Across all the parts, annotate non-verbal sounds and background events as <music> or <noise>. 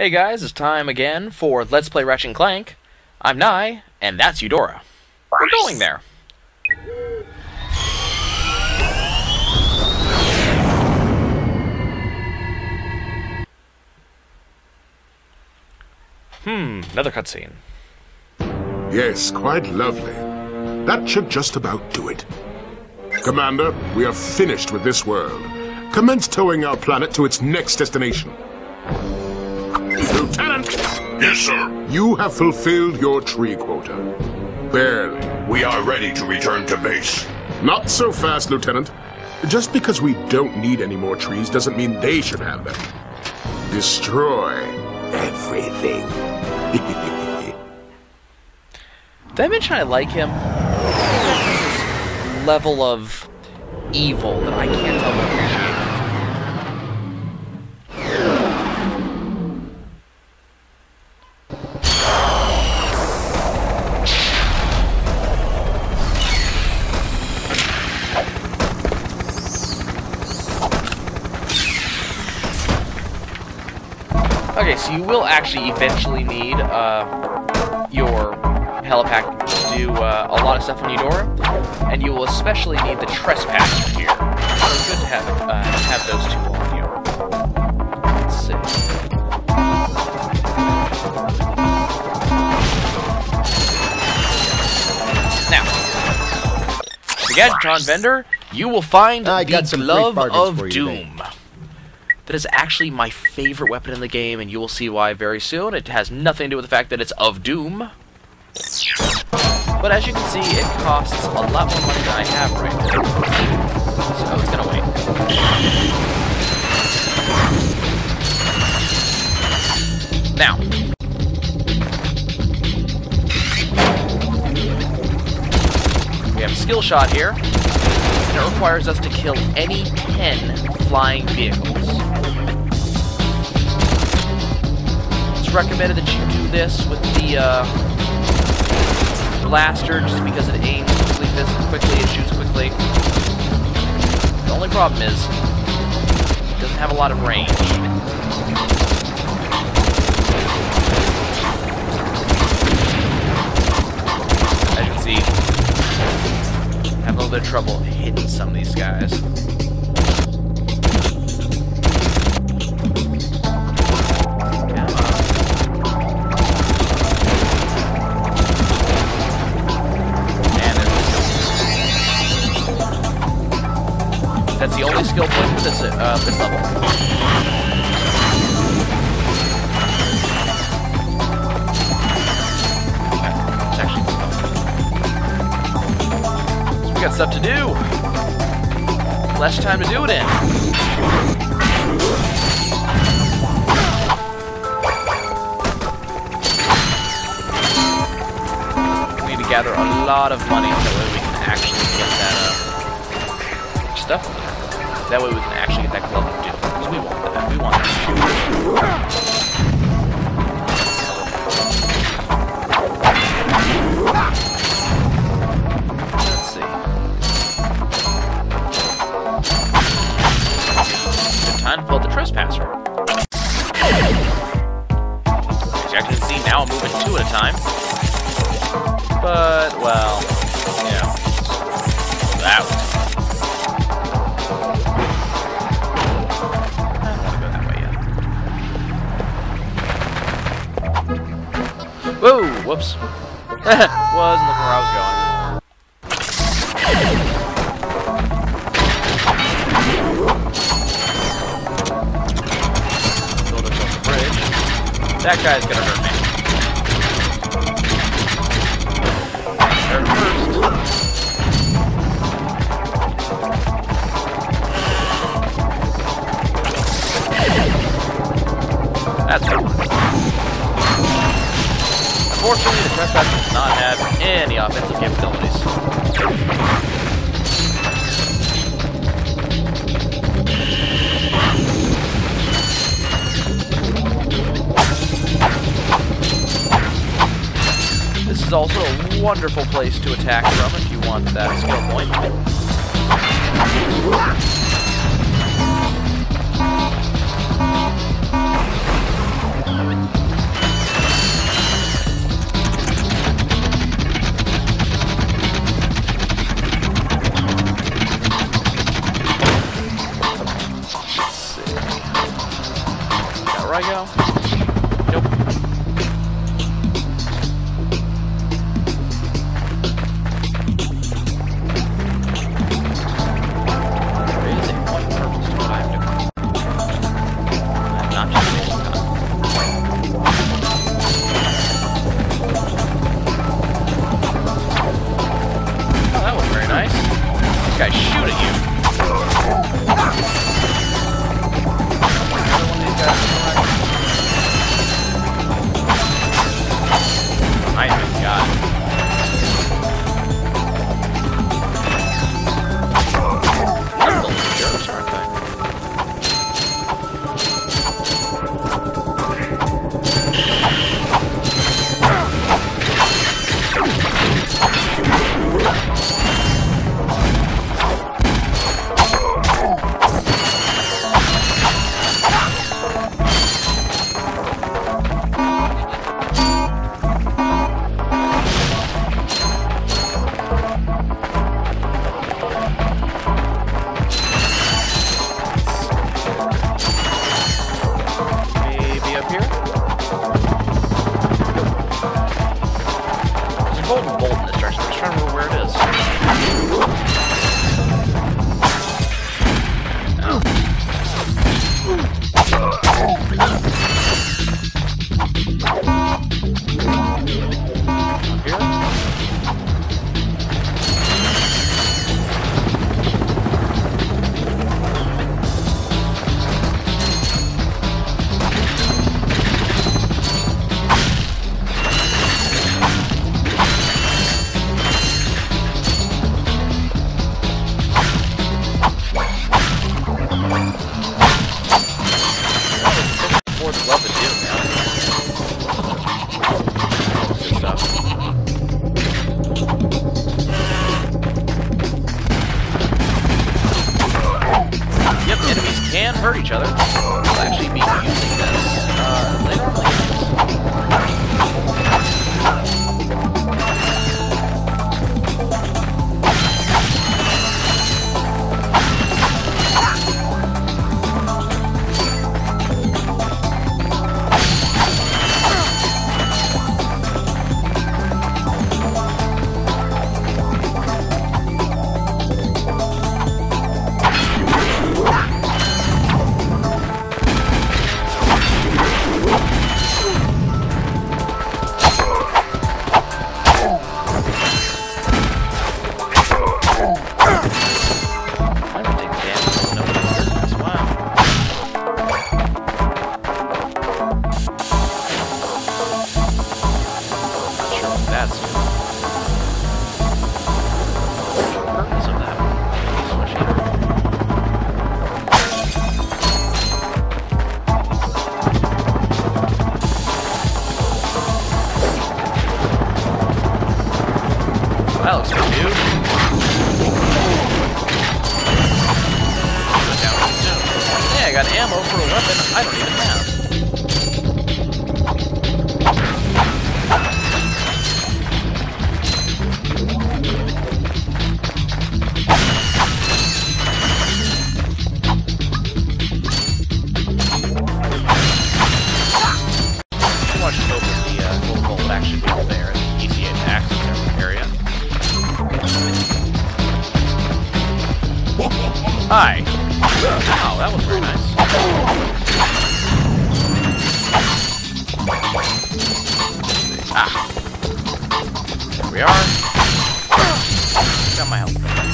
Hey guys, it's time again for Let's Play Ratchet and Clank. I'm Nai, and that's Eudora. We're going there. Hmm, another cutscene. Yes, quite lovely. That should just about do it. Commander, we are finished with this world. Commence towing our planet to its next destination. Lieutenant! Yes, sir. You have fulfilled your tree quota. Barely. We are ready to return to base. Not so fast, Lieutenant. Just because we don't need any more trees doesn't mean they should have them. Destroy everything. <laughs> Did I mention I like him? This level of evil that I can't actually eventually need uh, your helipack to do uh, a lot of stuff on Eudora, and you will especially need the trespasser here. So it's good to have uh, have those two on you. Let's see. Now, the Gadgetron vendor, you will find I the got some great Glove of Doom. That is actually my favorite weapon in the game, and you will see why very soon. It has nothing to do with the fact that it's of Doom. But as you can see, it costs a lot more money than I have right now. So it's gonna wait. Now. We have a skill shot here, and it requires us to kill any 10 flying vehicles. Recommended that you do this with the uh, blaster just because it aims quickly, quickly, and shoots quickly. The only problem is, it doesn't have a lot of range. As you can see, I have a little bit of trouble hitting some of these guys. The only skill point for this uh, this level. We got stuff to do. Less time to do it in. We need to gather a lot of money so that we can actually get that uh, stuff. That way we can actually get that glove of doom. Because we want that. We want that. Let's see. The trespasser. As you can see, now I'm moving two at a time. But, well, you know, that was Whoops. <laughs> Wasn't looking where I was going. Build ourselves a bridge. That guy's gonna. Hurt Unfortunately, the Trespasser does not have any offensive capabilities. This is also a wonderful place to attack from if you want that skill point. I go? for a weapon I don't even have. Wow, that was very nice. Ah. There we are. Got my health.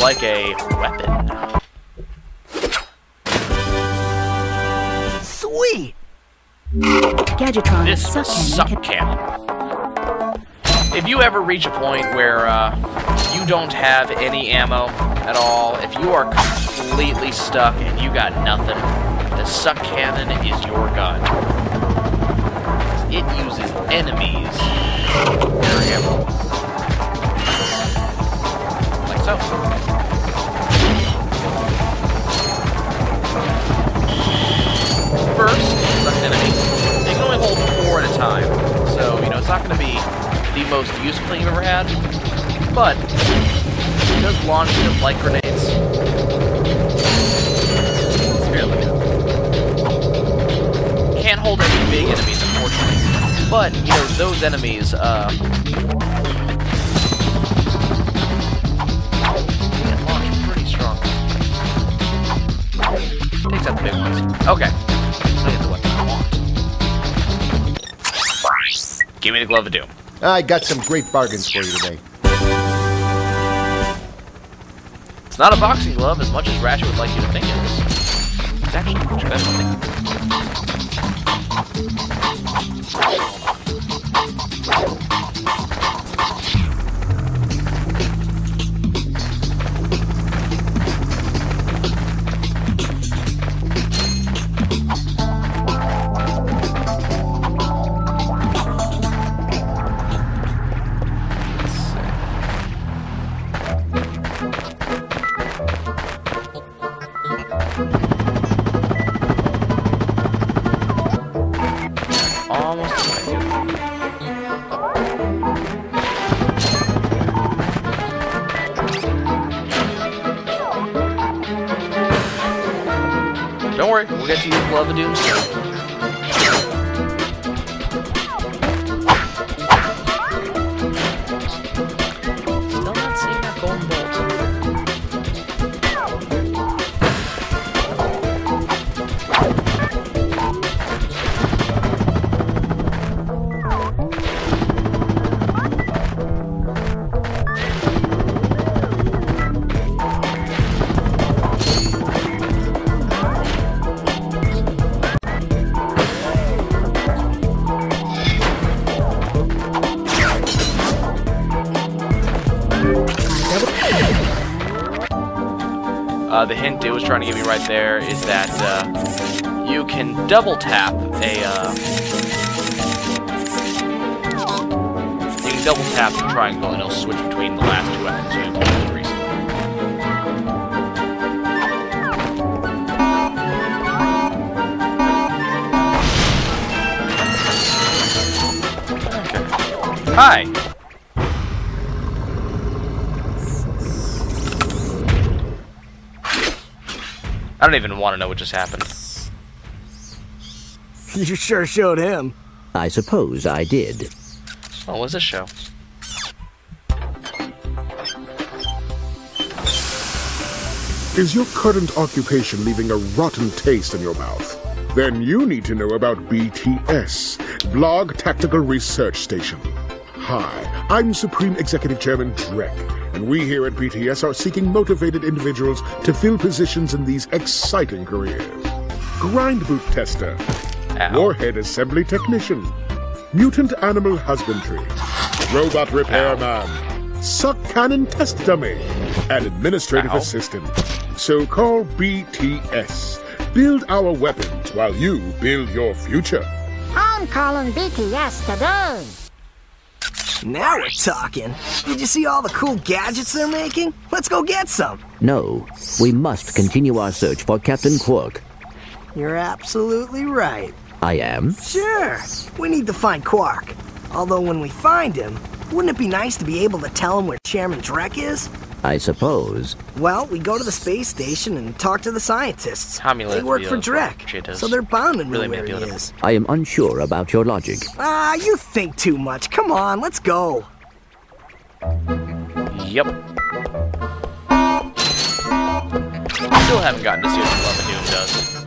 like a weapon. Sweet! Gadgetron this suck. Suck cannon. If you ever reach a point where uh, you don't have any ammo at all, if you are completely stuck and you got nothing, the suck cannon is your gun. It uses enemies for ammo. So. First, suck enemy. You can only hold four at a time. So, you know, it's not going to be the most useful thing you've ever had. But, it does launch them like grenades. Can't hold any big enemies, unfortunately. But, you know, those enemies, uh... Okay. I'll get the weapon I want. Give me the Glove of Doom. I got some great bargains for you today. It's not a boxing glove as much as Ratchet would like you to think it is. It's actually much better than Don't worry, we'll get to use Glove of Doom trying to give me right there is that uh, you can double tap a. Uh, you can double tap the triangle and it'll switch between the last two weapons you implemented recently. Okay. Hi. I don't even want to know what just happened. <laughs> You sure showed him. I suppose I did. Oh, what was this show? Is your current occupation leaving a rotten taste in your mouth? Then you need to know about BTS, Blarg Tactical Research Station. Hi, I'm Supreme Executive Chairman Drek, and we here at BTS are seeking motivated individuals to fill positions in these exciting careers. Grind boot tester, Ow. warhead assembly technician, mutant animal husbandry, robot repairman, suck cannon test dummy, and administrative Ow. assistant. So call BTS. Build our weapons while you build your future. I'm calling BTS today. Now we're talking. Did you see all the cool gadgets they're making? Let's go get some. No, we must continue our search for Captain Quark. You're absolutely right. I am. Sure, we need to find Quark. Although when we find him, wouldn't it be nice to be able to tell him where Chairman Drek is? I suppose. Well, we go to the space station and talk to the scientists. Tommy they work for Drek, so they're bound to know Really where he is. I am unsure about your logic. Ah, you think too much. Come on, let's go. Yep. Still haven't gotten to see what the Glove of Doom does.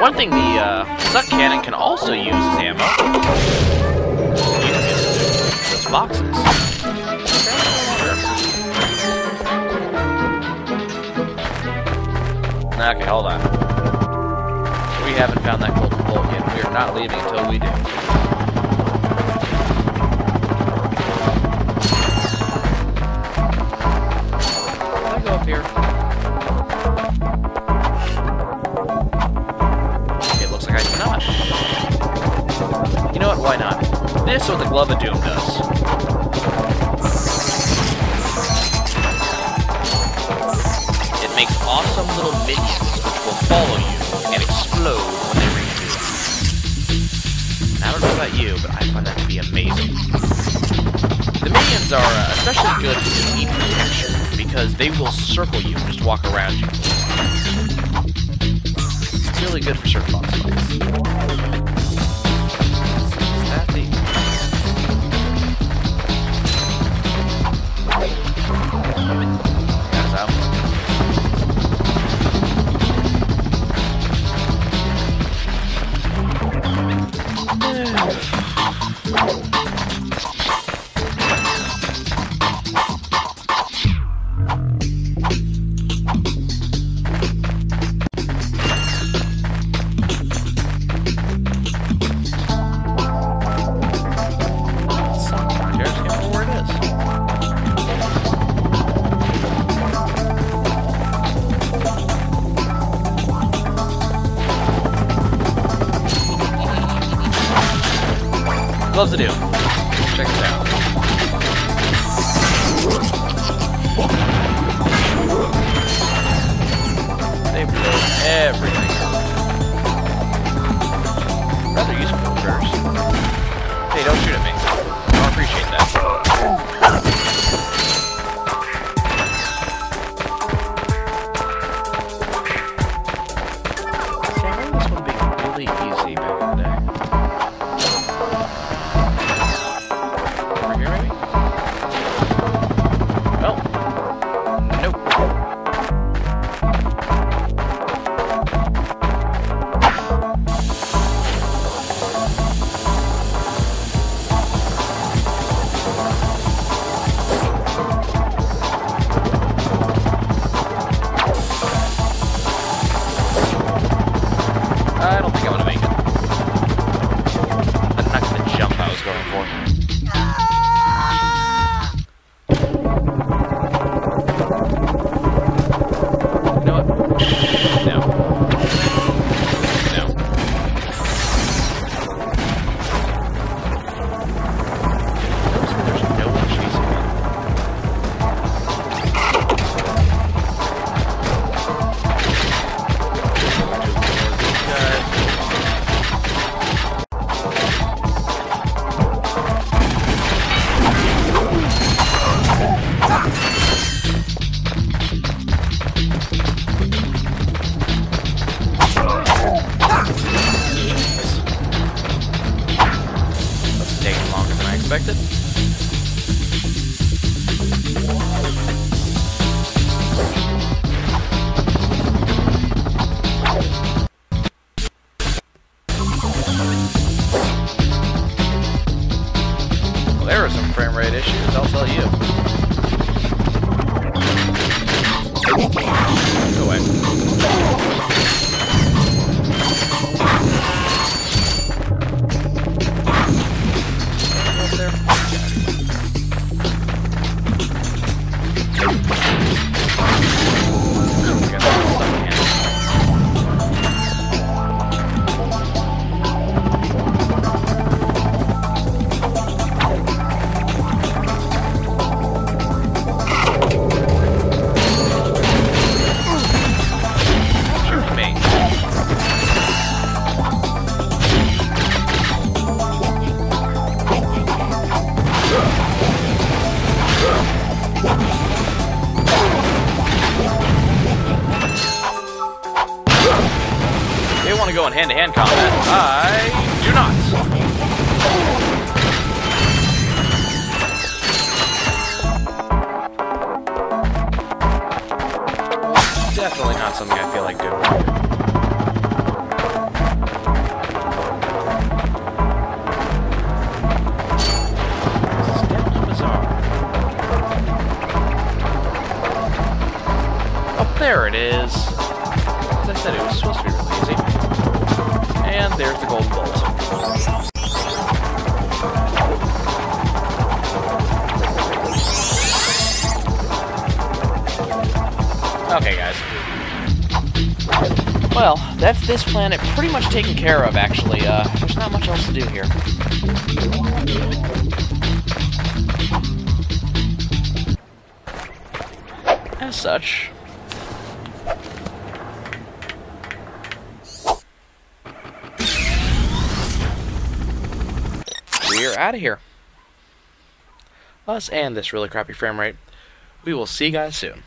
One thing the uh, suck cannon can also use is ammo. You can use boxes. Okay, hold on. We haven't found that golden bolt yet. We are not leaving until we do. Can I go up here? It looks like I ah, cannot. You know what? Why not? This is what the Glove of Doom does. Awesome little minions which will follow you and explode when they reach you. And I don't know about you, but I find that to be amazing. The minions are uh, especially good if you need protection because they will circle you and just walk around you. It's really good for certain boss fights. Is that Gloves to do. Check this out. They blow everything. Rather useful first. Hey, don't shoot at me. I appreciate that. They want to go in hand-to-hand combat. I do not. Definitely not something I feel like doing. Is. As I said, it was supposed to be really easy. And there's the golden bolt. Okay, guys. Well, that's this planet pretty much taken care of, actually. Uh, there's not much else to do here. As such, we're out of here. Us and this really crappy frame rate. We will see you guys soon.